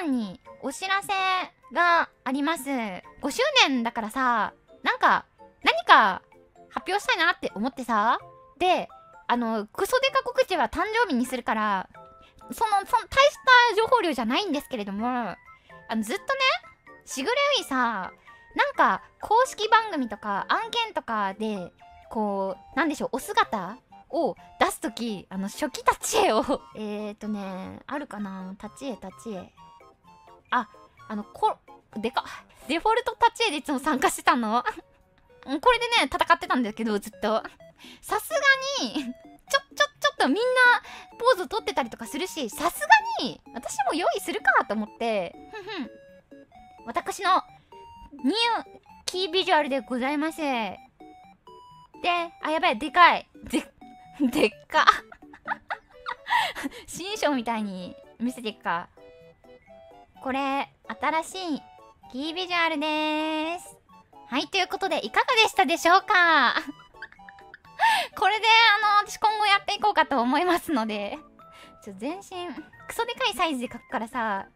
さんにお知らせがあります。5周年だからさなんか何か発表したいなって思ってさであのクソデカ告知は誕生日にするからそのその大した情報量じゃないんですけれどもあのずっとねしぐれういさなんか公式番組とか案件とかでこうなんでしょうお姿を出す時あの初期立ち絵を えーとねあるかな？立ち絵立ち絵。ああのこでかデフォルト立ち絵でいつも参加してたの？これでね戦ってたんだけどずっと。さすがにちょちょちょっとみんなポーズ取ってたりとかするしさすがに私も用意するかと思って。ふんふん。私のニューキービジュアルでございますであやばいでかい。ででっか 新章みたいに見せていくかこれ新しいキービジュアルです。はいということでいかがでしたでしょうか？これであの私今後やっていこうかと思いますので。ちょ全身クソでかいサイズで描くからさ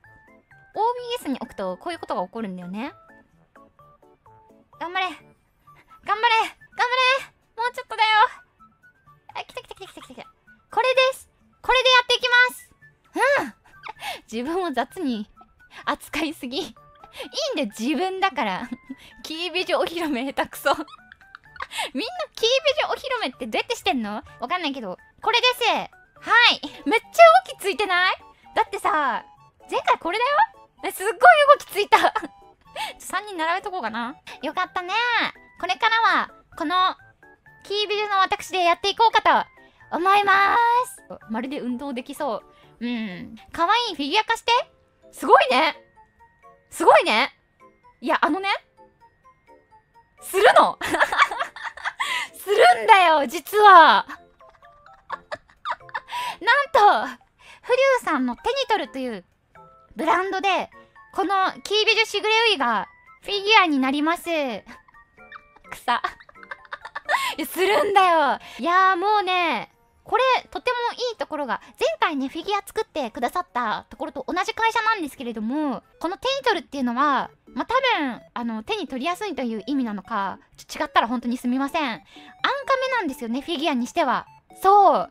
OBS に置くとこういうことが起こるんだよね。頑張れ。頑張れ。頑張れ。もうちょっとだよ。あ、来た来た来た来た来た来た。これです。これでやっていきます。うん。自分を雑に扱いすぎ。いいんだよ自分だから。キービジョお披露目下手くそ。みんなキービジョお披露目ってどうやってしてんの？わかんないけど。これです。はい。めっちゃ動きついてない？だってさ前回これだよ？すっごい動きついた。3人並べとこうかな。よかったね。これからはこのキービジョの私でやっていこうかと思います。まるで運動できそう。うん。可愛いフィギュア化して。すごいね。すごいね。いやあのね。するの。するんだよ実は。なんとフリューさんの手に取るというブランドでこのキービジュしぐれういがフィギュアになります。草するんだよ。いやーもうねこれとてもいいところが前回ねフィギュア作ってくださったところと同じ会社なんですけれどもこの手に取るっていうのはまあ多分あの手に取りやすいという意味なのかちょ違ったら本当にすみません。安価めなんですよねフィギュアにしては。そう。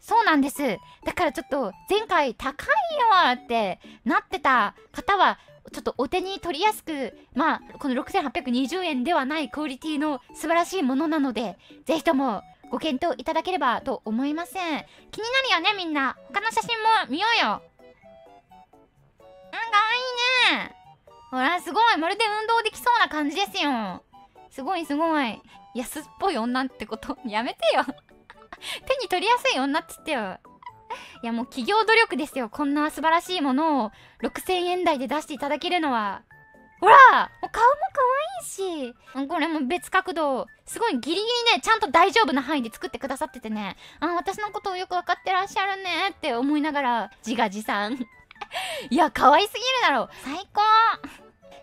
そうなんです。だからちょっと前回高いよってなってた方はちょっとお手に取りやすくまあこの6820円ではないクオリティの素晴らしいものなのでぜひともご検討いただければと思います気になるよねみんな。他の写真も見ようよ。うんかわいいね。ほらすごい。まるで運動できそうな感じですよ。すごいすごい。安っぽい女ってこと。やめてよ。手に取りやすい女っつってよ。いやもう企業努力ですよ。こんな素晴らしいものを6000円台で出していただけるのは。ほらもう顔も可愛いし。これも別角度すごいギリギリねちゃんと大丈夫な範囲で作ってくださっててね。あ私のことをよく分かってらっしゃるねって思いながら自画自賛。いや可愛すぎるだろ。最高。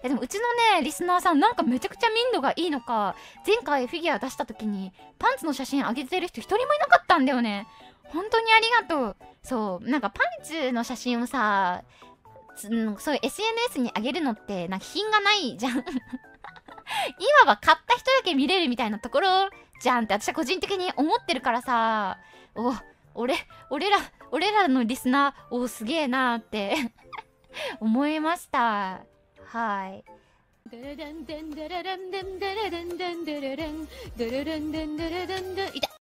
でもうちのねリスナーさんなんかめちゃくちゃ民度がいいのか前回フィギュア出した時にパンツの写真上げてる人一人もいなかったんだよね。本当にありがとう。そうなんかパンツの写真をさそういう SNS に上げるのってなんか品がないじゃん。今は買った人だけ見れるみたいなところじゃんって私は個人的に思ってるからさ。お俺俺ら俺らのリスナーおすげえなーって。思いました。はい。いた